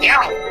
Yeah.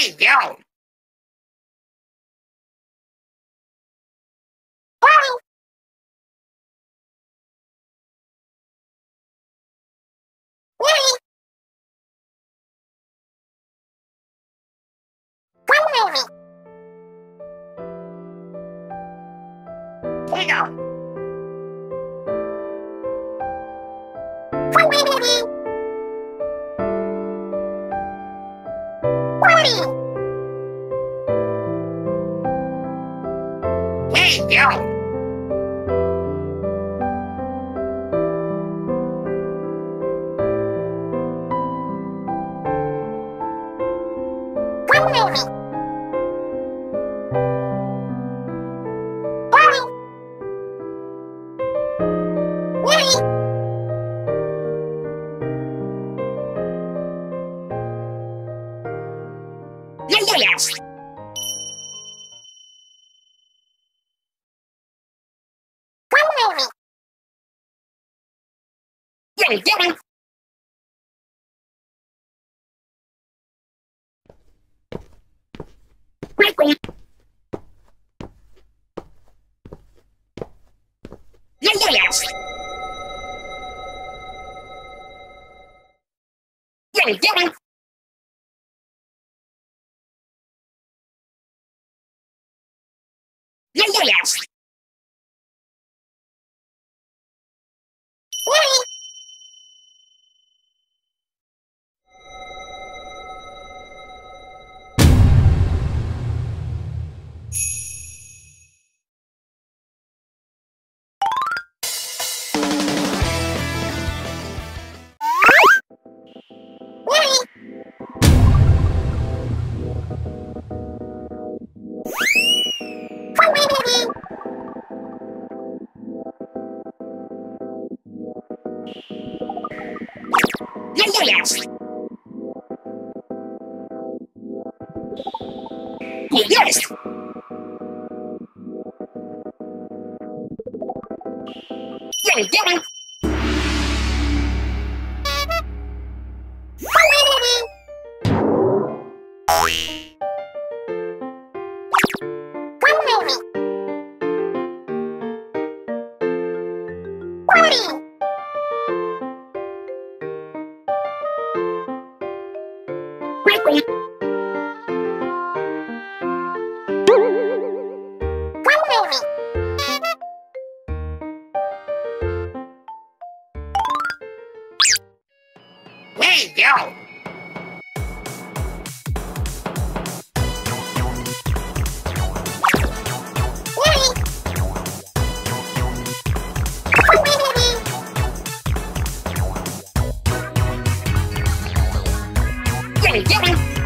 Hey, yo! Hey, Yeah, yeah. Wait, wait. Yeah, yeah, yes. Yeah, yeah. Yeah, yeah, yes. Yeah, Yeah, yeah. Yeah,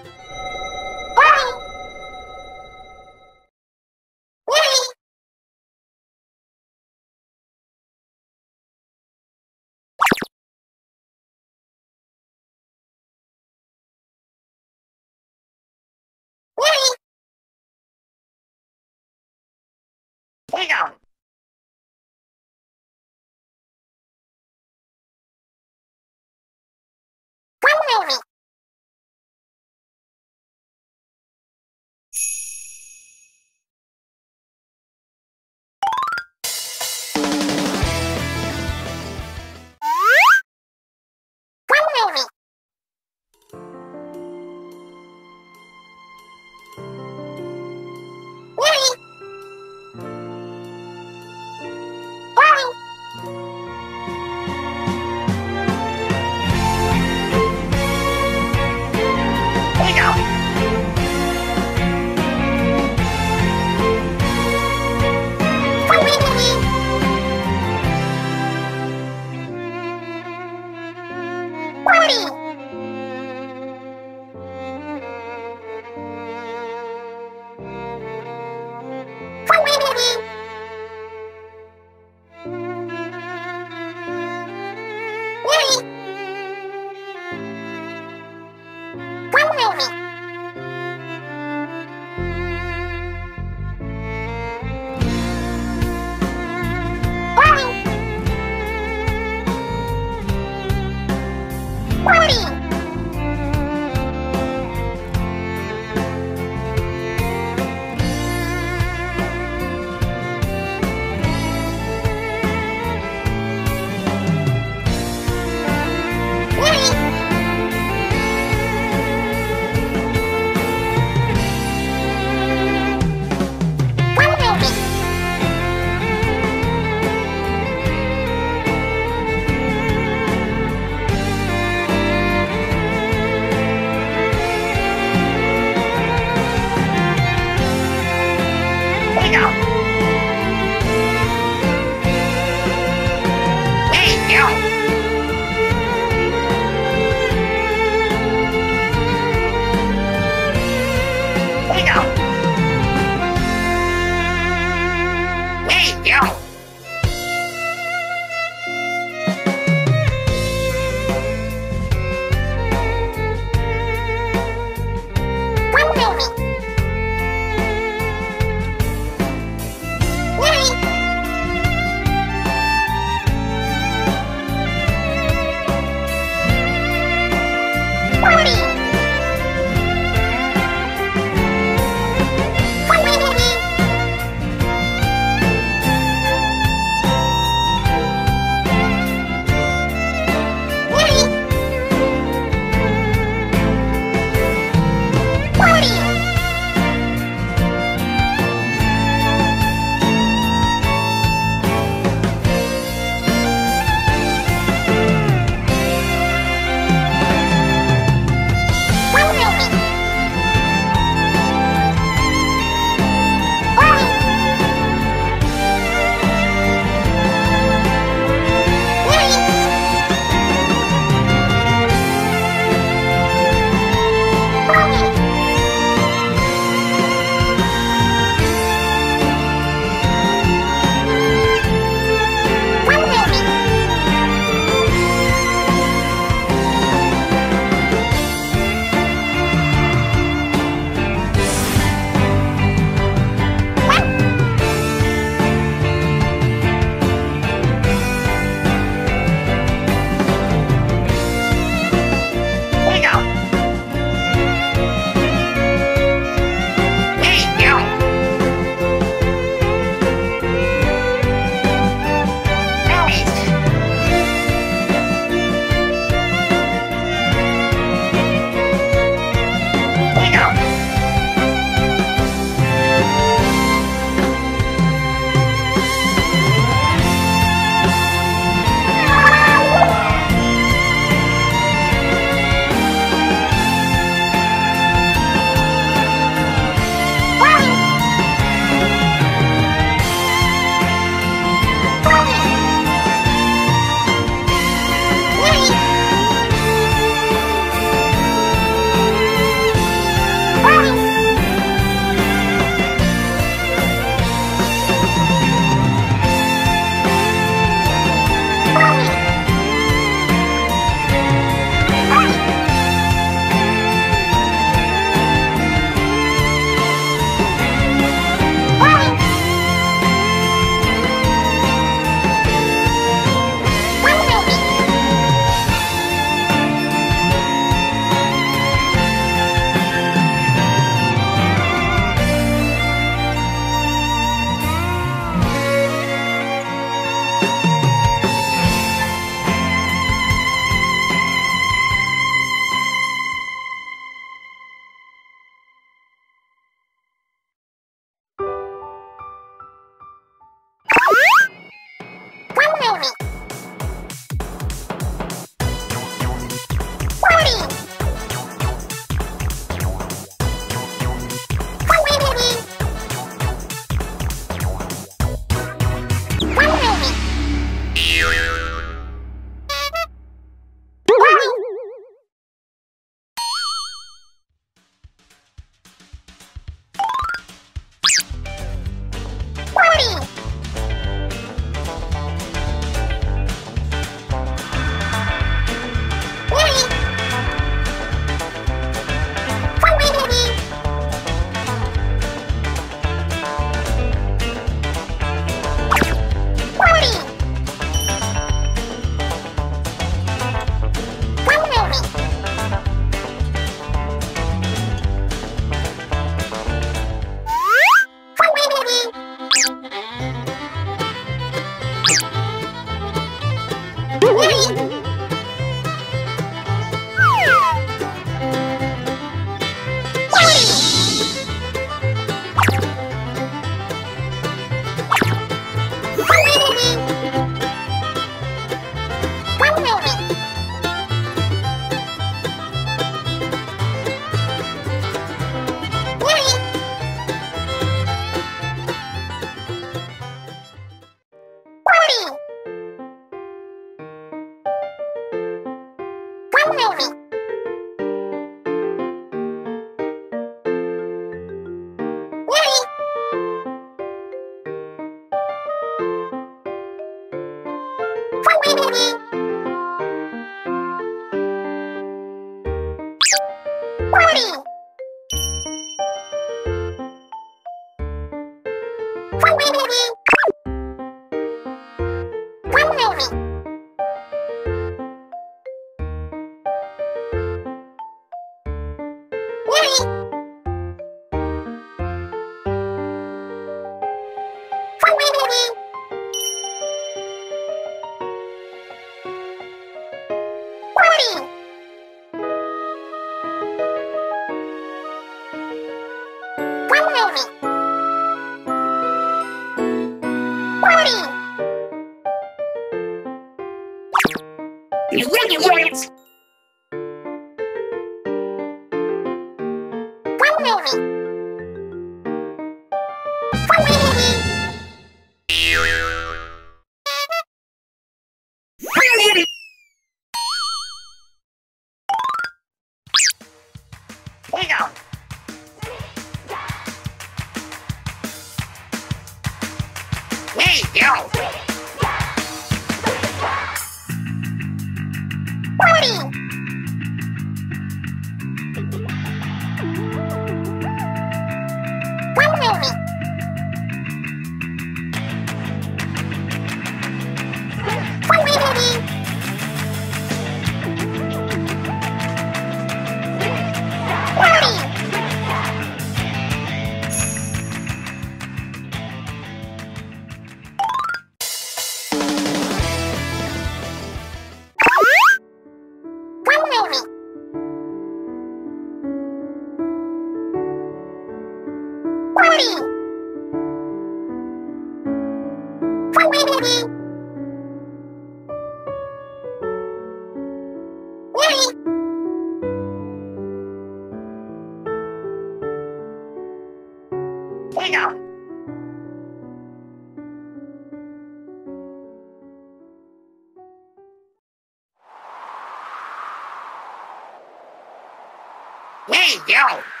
There you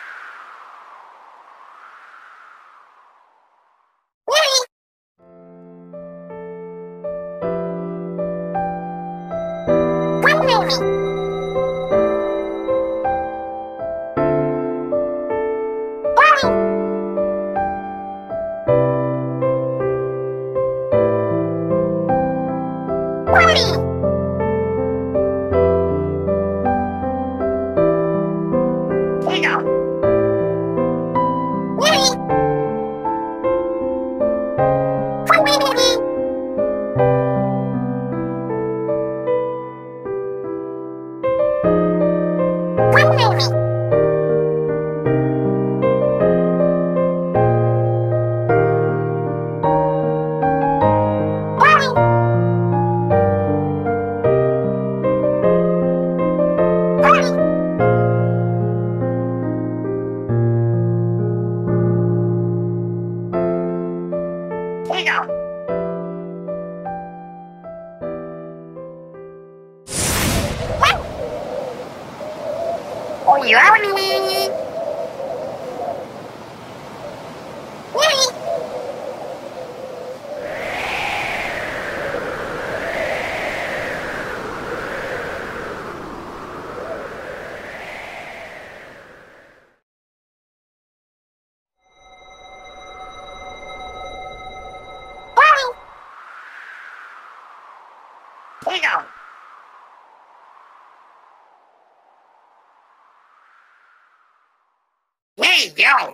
There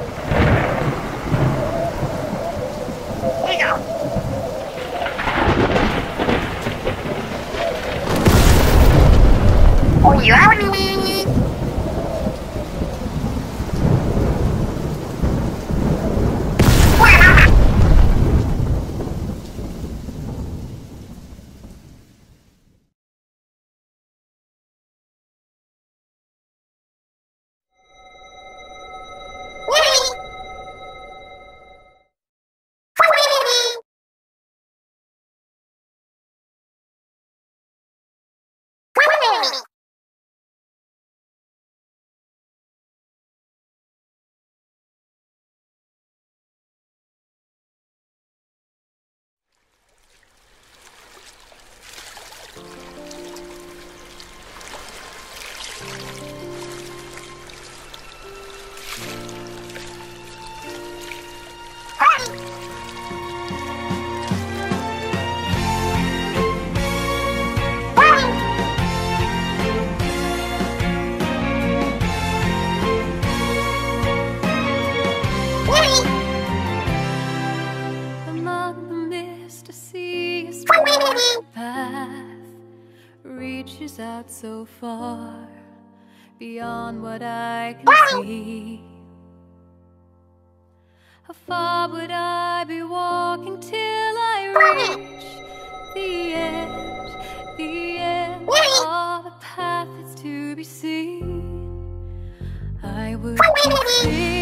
Hey, yo. Oh, yummy. Among out so far beyond what I can see. How far would I be walking till I reach the end? The end of a path that's to be seen. I would thinking,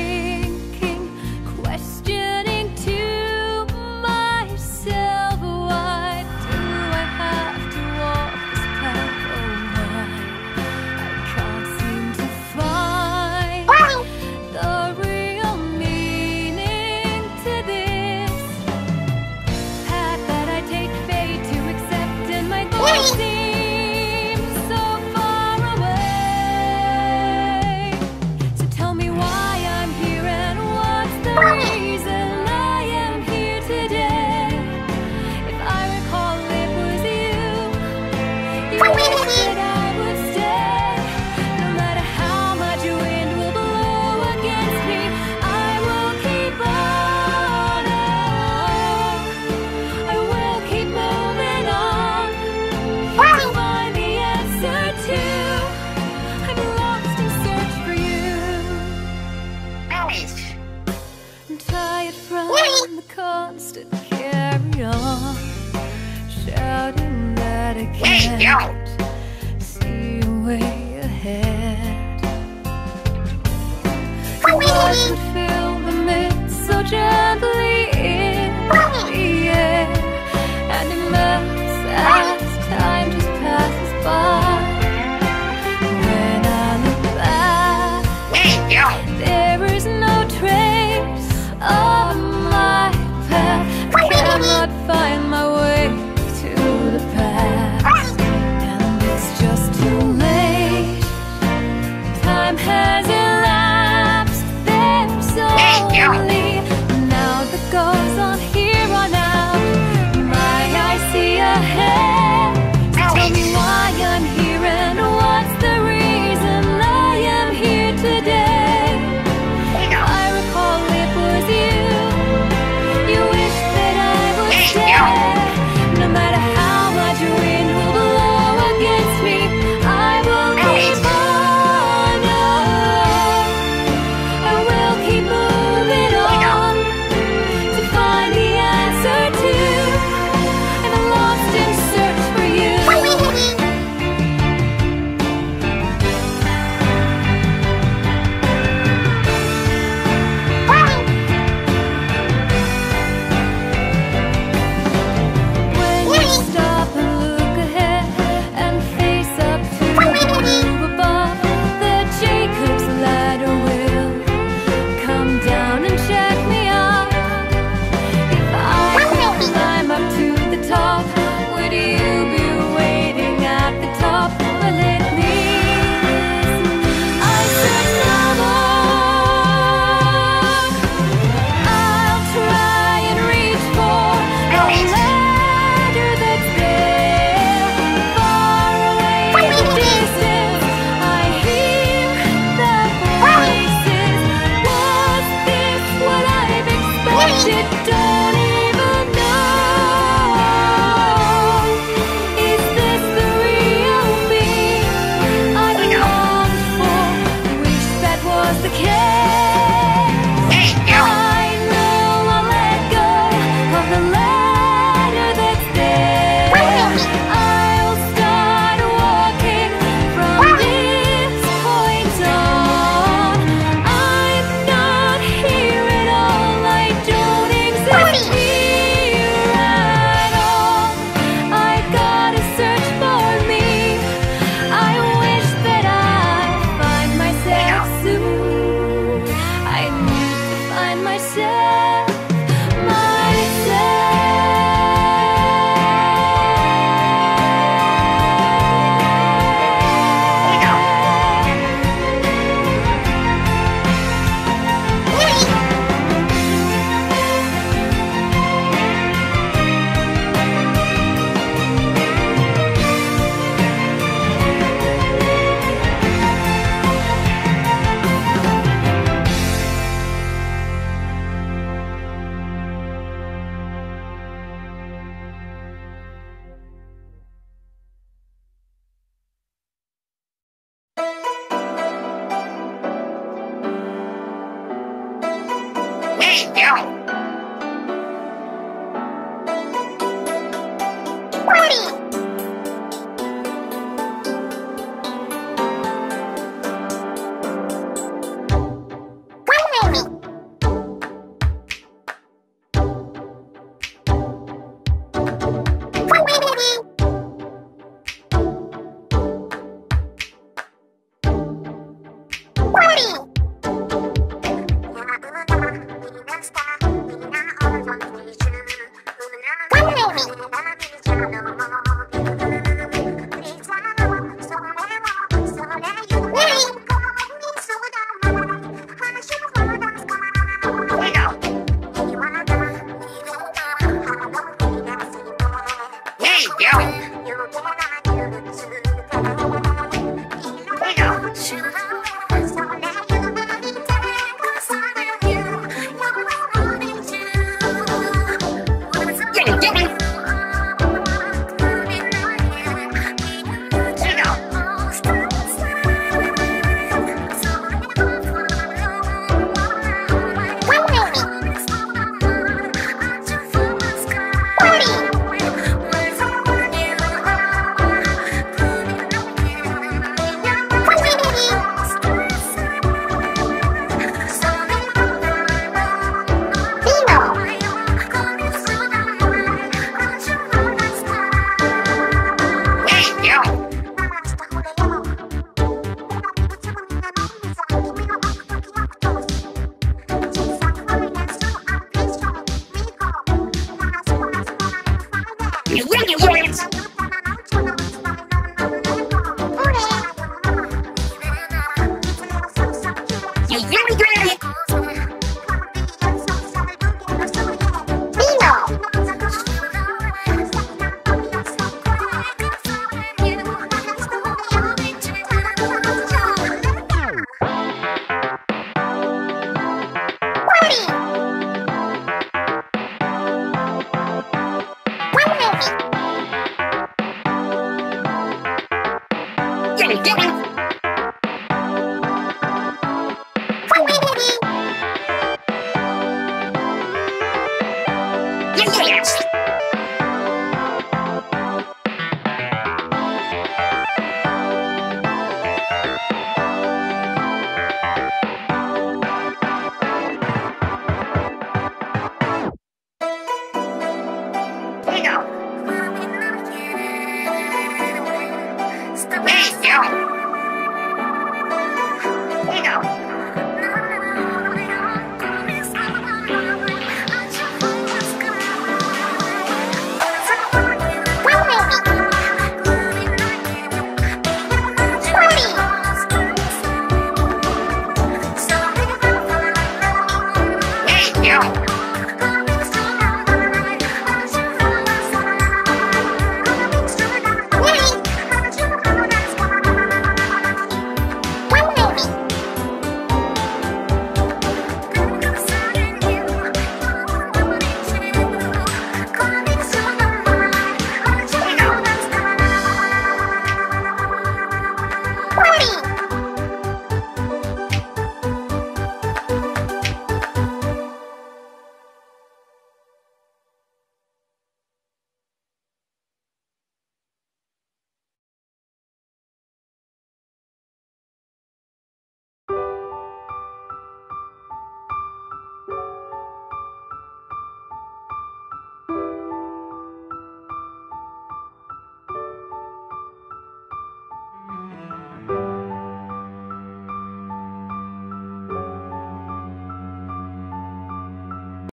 mommy, mommy.